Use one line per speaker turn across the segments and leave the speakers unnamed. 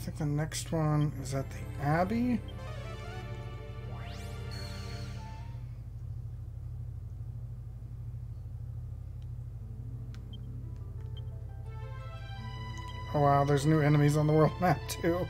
think the next one is at the Abbey. Oh wow, there's new enemies on the world map too.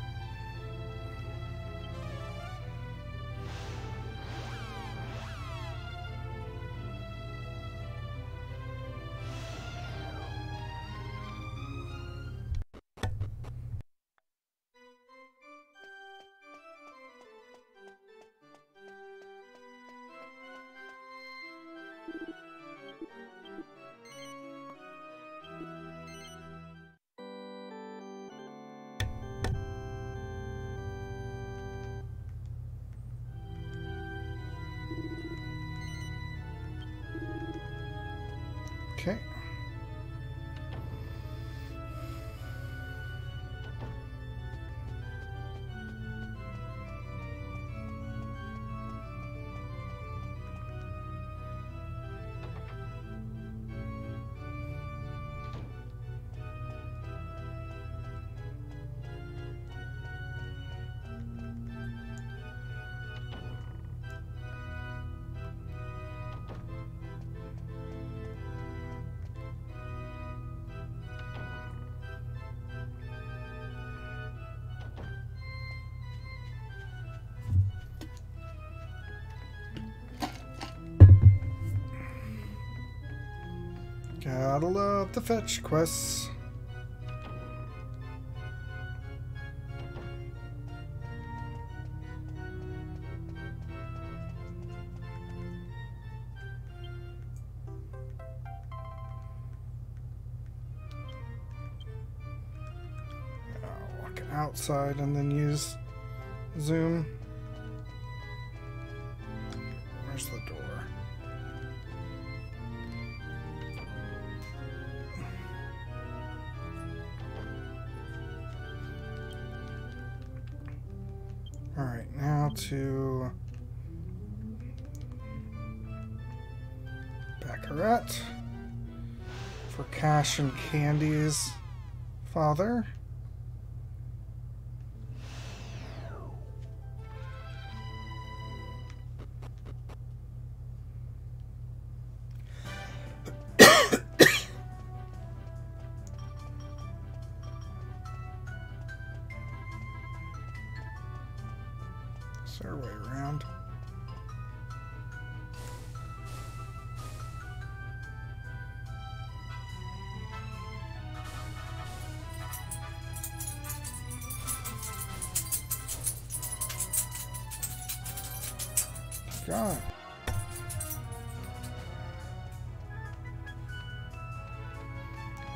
Gotta love the fetch quests. Outside and then use zoom. Where's the door? Alright, now to Baccarat for cash and candies. Father. God.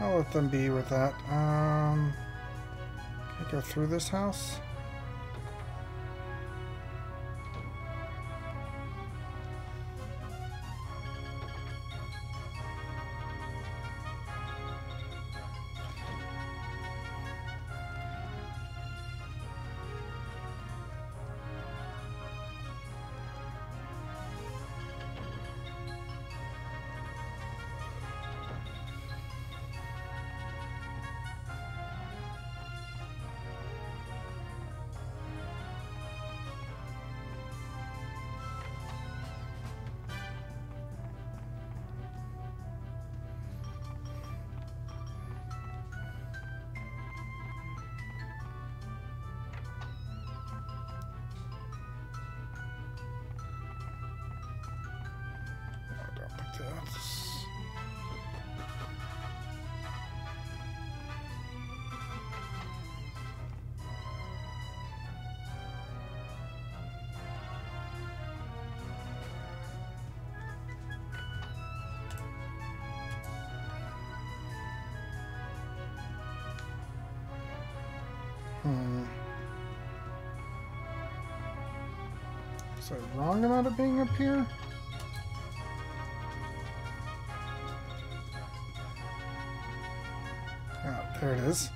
I'll let them be with that. Um, can I go through this house? That's... Hmm. Is that wrong about it being up here? it is.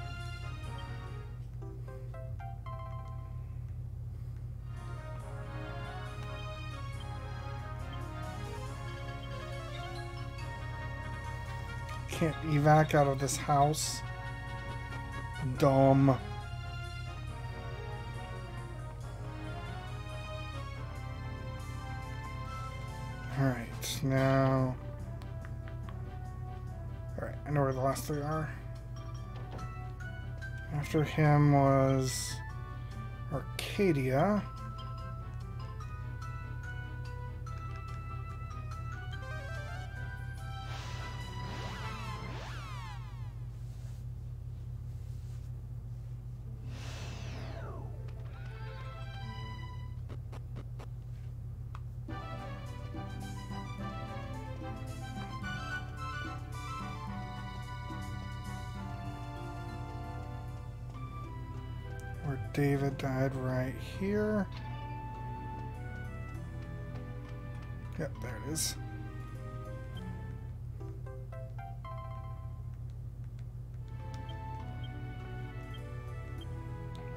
Can't evac out of this house. Dumb. Alright, now... Alright, I know where the last three are. After him was Arcadia. Right here. Yep, there it is.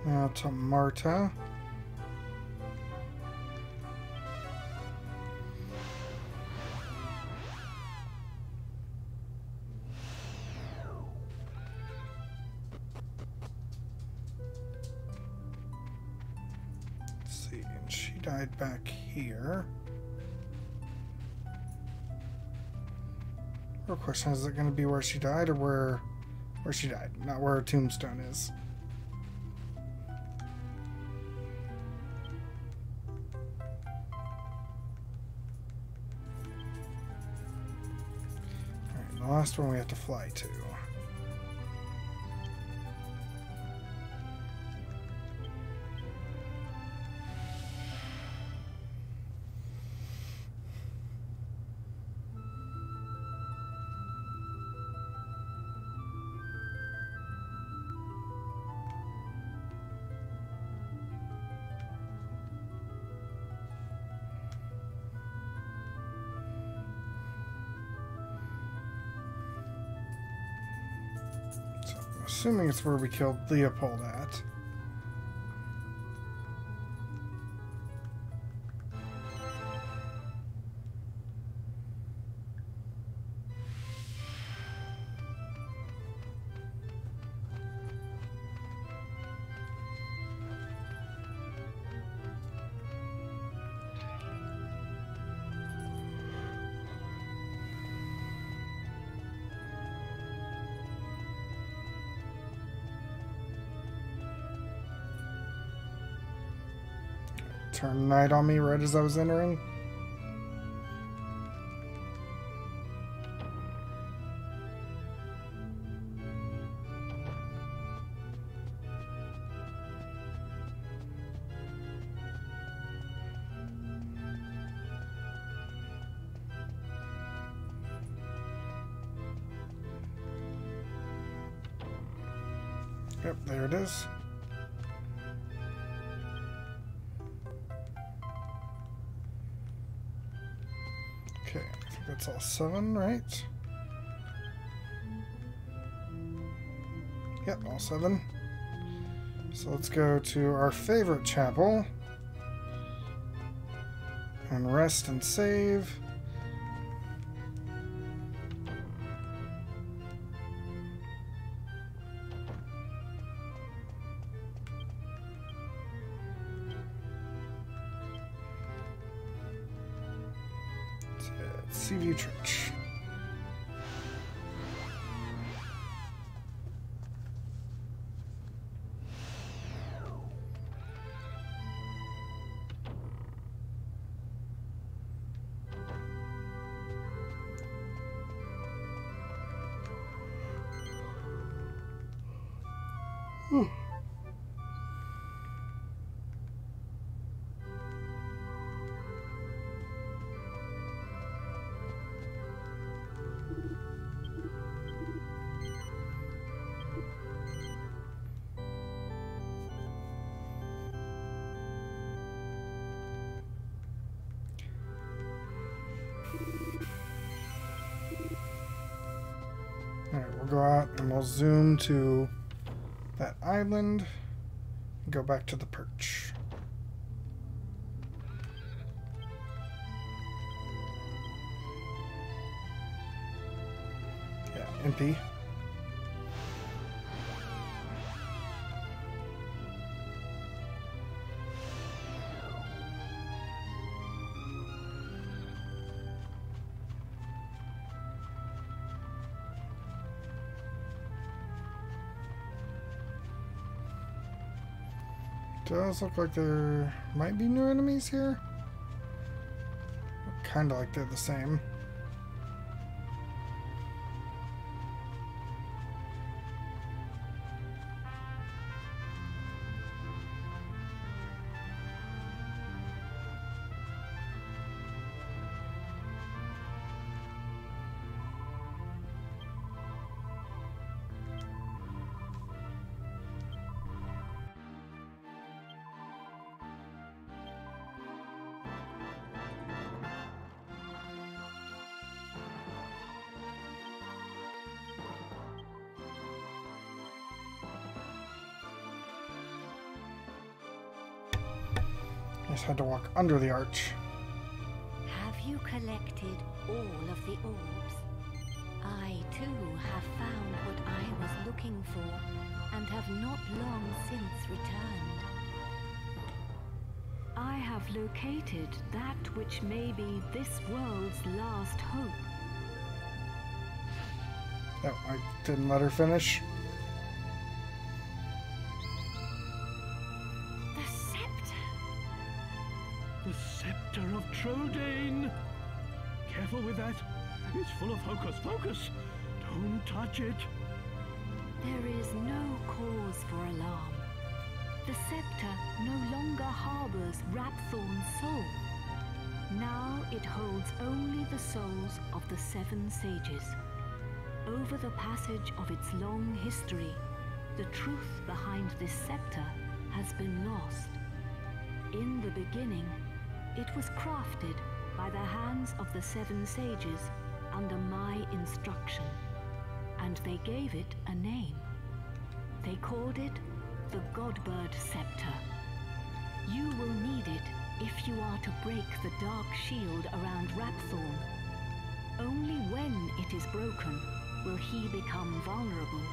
Now to Marta. Died back here. Real question is it going to be where she died or where where she died, not where her tombstone is? Alright, the last one we have to fly to. Assuming it's where we killed Leopold at. Night on me right as I was entering. Yep, there it is. That's all seven, right? Yep, all seven. So let's go to our favorite chapel. And rest and save. Alright, we'll go out and we'll zoom to island and go back to the perch. Yeah, MP. Does look like there might be new enemies here. Kinda like they're the same. To walk under the arch.
Have you collected all of the orbs? I too have found what I was looking for and have not long since returned. I have located that which may be this world's last hope.
Oh, I didn't let her finish.
Trolldain! Careful with that. It's full of hocus pocus. Don't touch it.
There is no cause for alarm. The scepter no longer harbors Rapthorn's soul. Now it holds only the souls of the Seven Sages. Over the passage of its long history, the truth behind this scepter has been lost. In the beginning, it was crafted by the hands of the Seven Sages under my instruction, and they gave it a name. They called it the Godbird Scepter. You will need it if you are to break the dark shield around Rapthorn. Only when it is broken will he become vulnerable.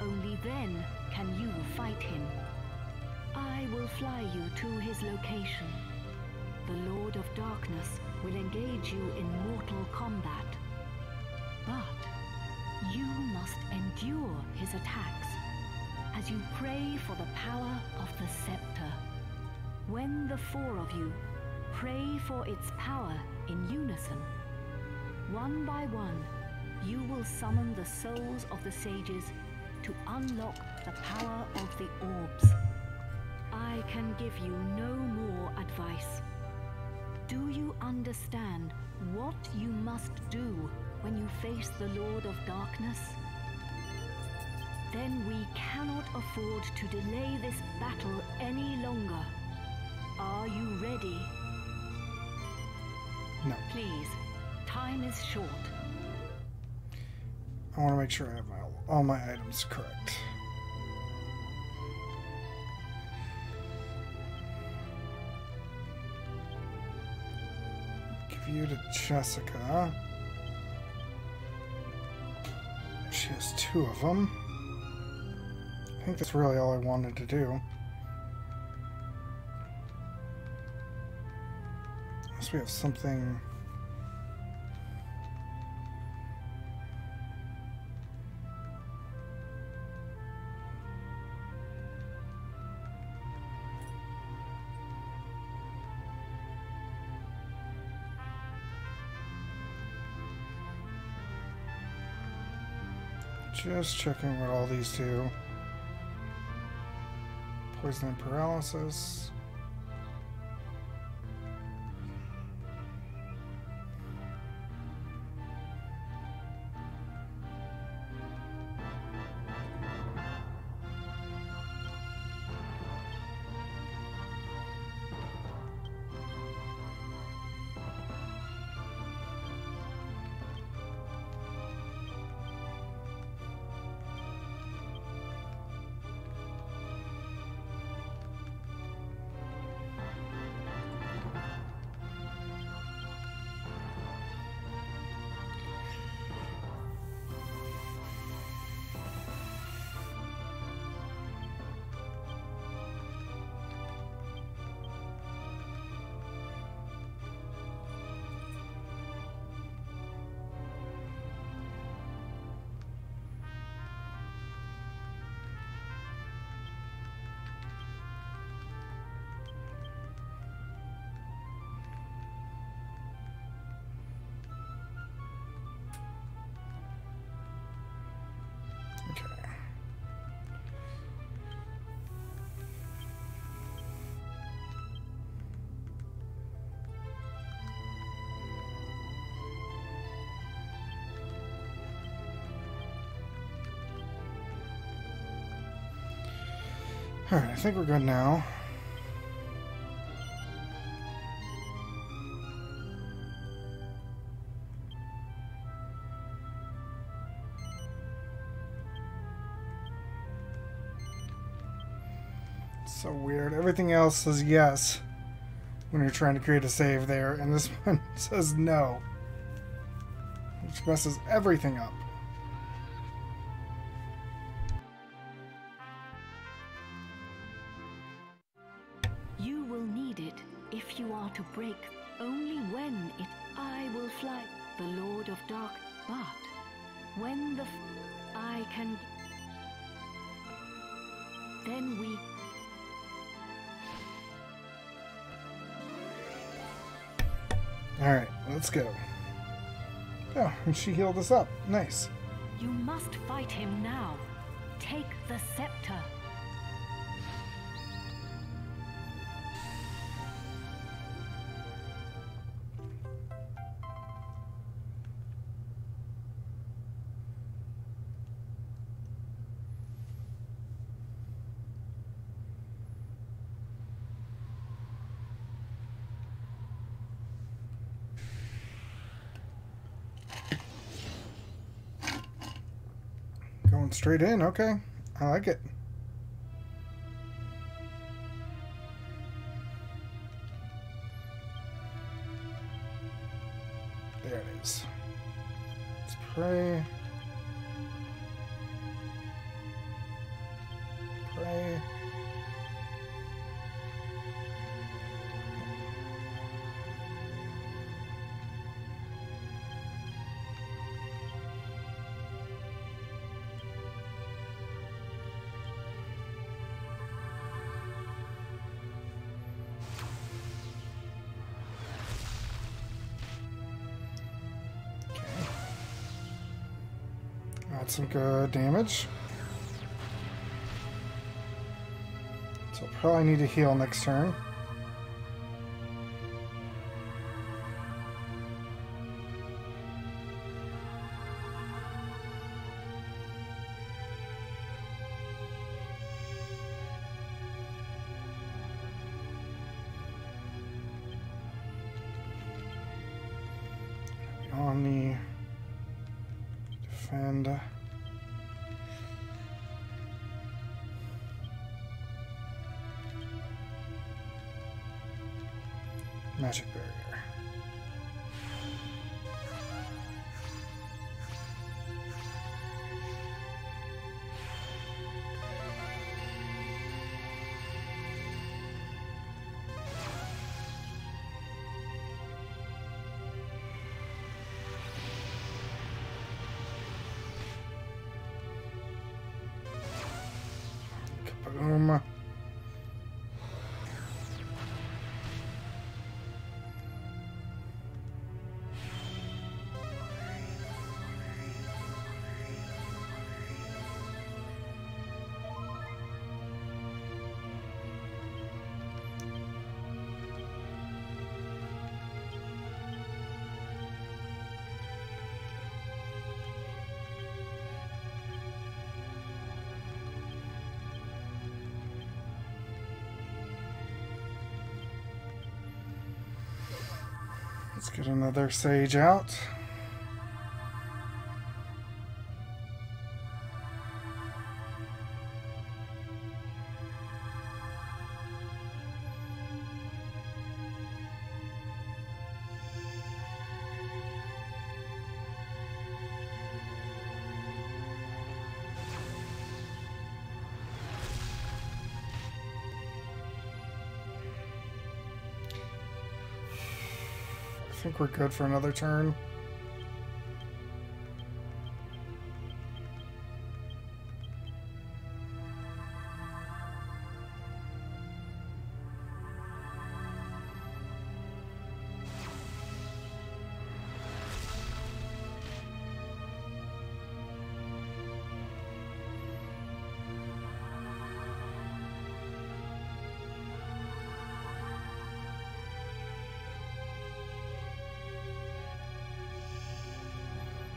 Only then can you fight him. I will fly you to his location the Lord of Darkness will engage you in mortal combat. But you must endure his attacks as you pray for the power of the scepter. When the four of you pray for its power in unison, one by one, you will summon the souls of the sages to unlock the power of the orbs. I can give you no more advice. Do you understand what you must do when you face the Lord of Darkness? Then we cannot afford to delay this battle any longer. Are you ready?
No.
Please, time is short.
I want to make sure I have all my items correct. You to Jessica. She has two of them. I think that's really all I wanted to do. Unless we have something... Just checking what all these do. Poison and paralysis. Alright, I think we're good now. so weird. Everything else says yes when you're trying to create a save there, and this one says no. Which messes everything up.
Break. Only when it I will fly, the Lord of Dark. But when the f- I can, then we.
Alright, let's go. Oh, and she healed us up. Nice.
You must fight him now. Take the scepter.
Straight in, okay. I like it. That's some good damage. So probably need to heal next turn. Magic barrier. Let's get another sage out. Think we're good for another turn.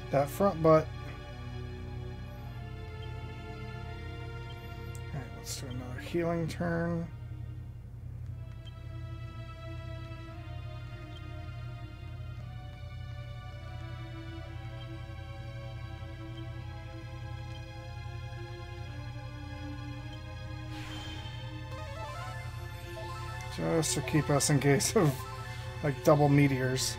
That front butt. Alright, let's do another healing turn. Just to keep us in case of like double meteors.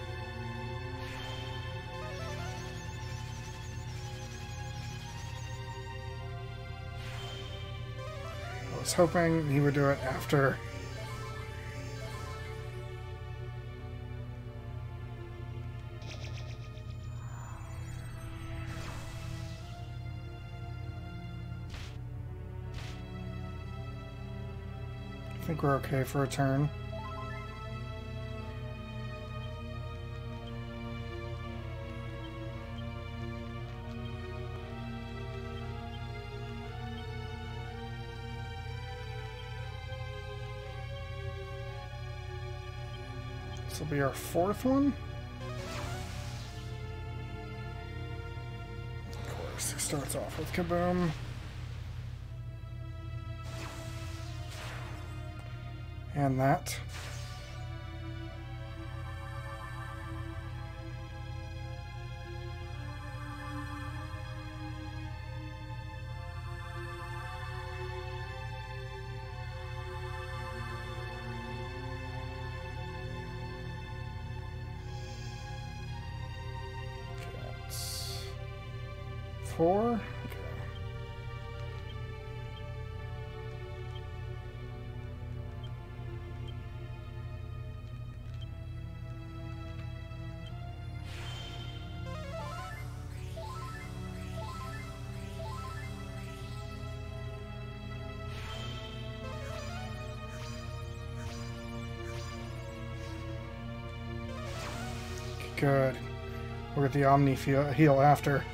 Hoping he would do it after. I think we're okay for a turn. Will be our fourth one. Of course, it starts off with Kaboom. And that. Good. We'll get the Omni heal after.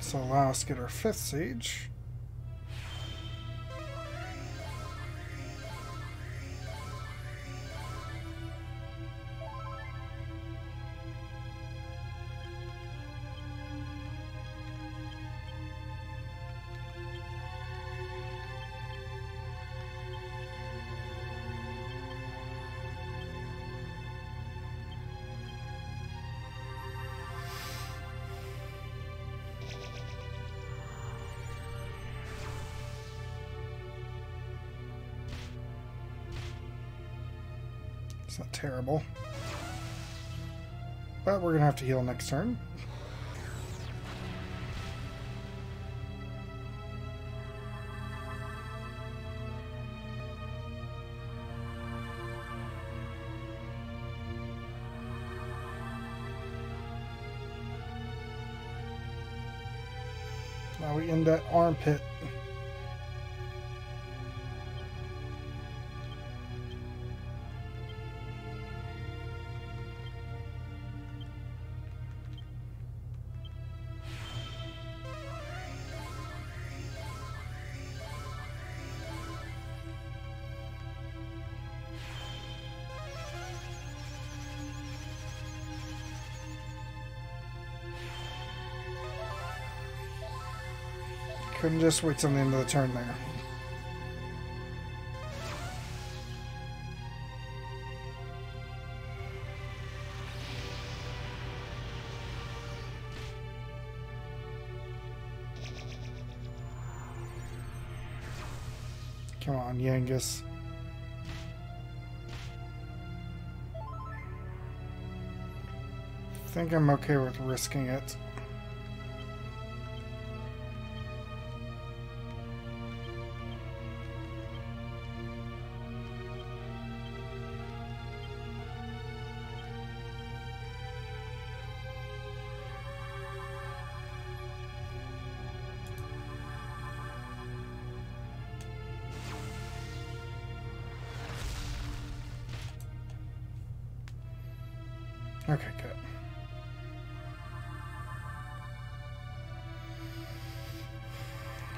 So allow us to get our fifth siege. Not terrible. But we're going to have to heal next turn. Now we end at armpit. Couldn't just wait till the end of the turn there. Come on, Yangus. think I'm okay with risking it.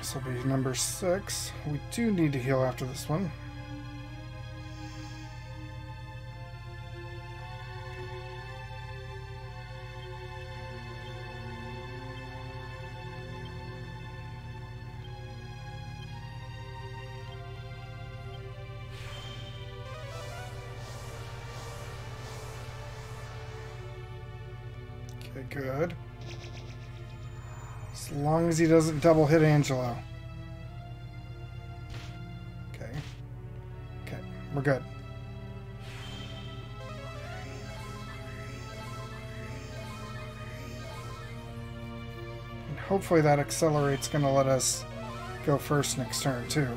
This will be number six. We do need to heal after this one. As he doesn't double hit Angelo. Okay. Okay, we're good. And hopefully that accelerate's going to let us go first next turn, too.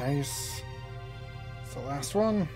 Nice. It's the last one.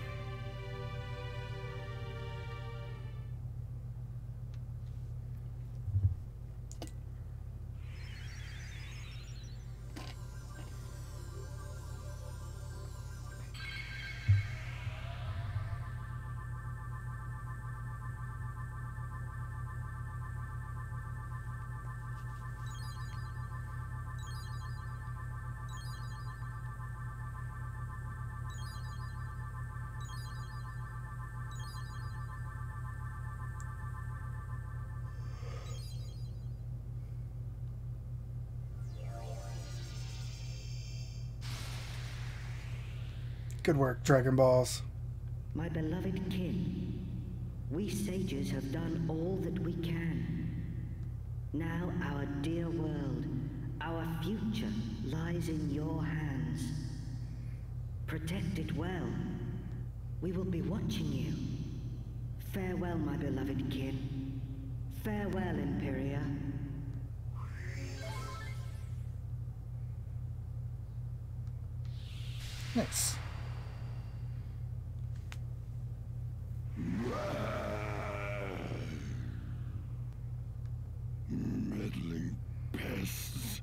Good work, Dragon Balls.
My beloved kin, we sages have done all that we can. Now our dear world, our future lies in your hands. Protect it well. We will be watching you. Farewell, my beloved kin. Farewell, Imperia.
Nice.
Meddling pests.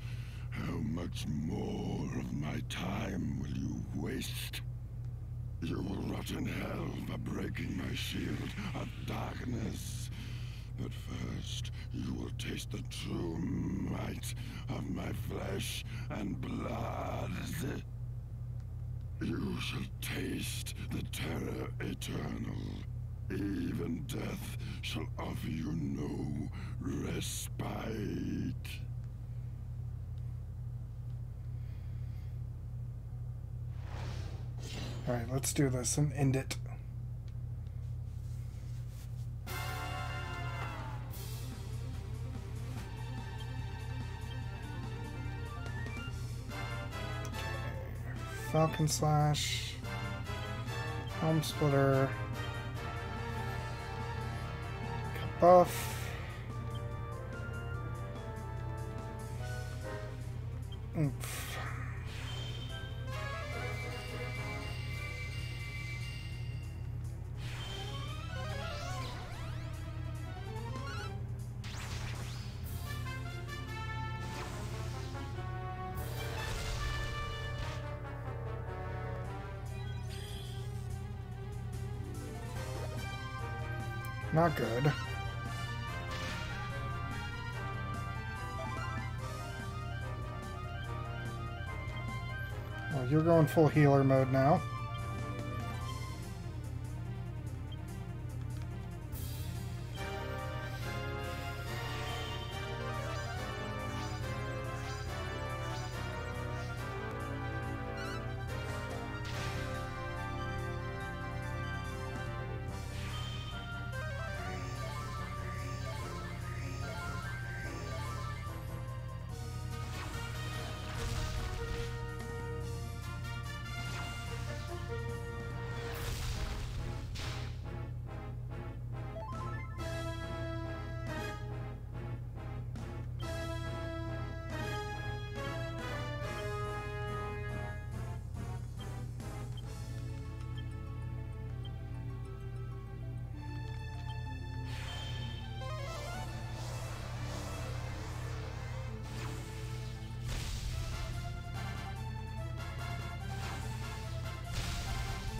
How much more of my time will you waste? You will rot in hell for breaking my shield of darkness. But you will taste the true might of my flesh and blood. You shall taste the terror eternal. Even death shall offer you no respite.
Alright, let's do this and end it. Falcon Slash, Helm Splitter, buff. Oomph. Not good. Well, you're going full healer mode now.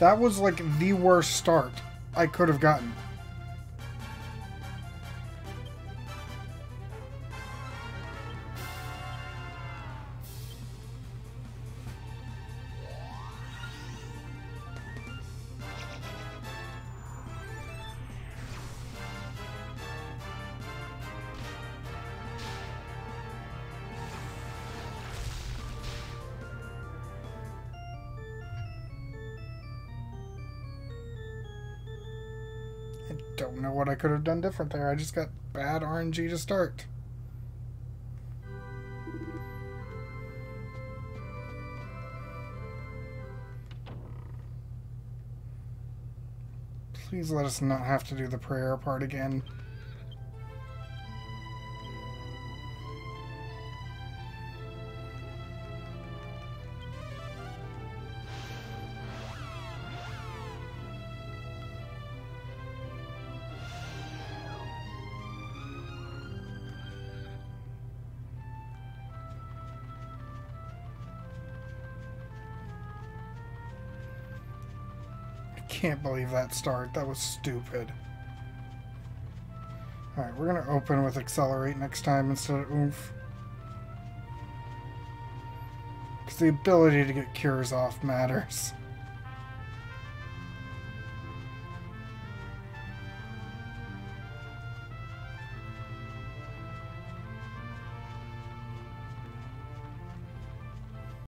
That was like the worst start I could have gotten. Could have done different there. I just got bad RNG to start. Please let us not have to do the prayer part again. Can't that start. That was stupid. Alright, we're gonna open with Accelerate next time instead of Oomph. Because the ability to get cures off matters.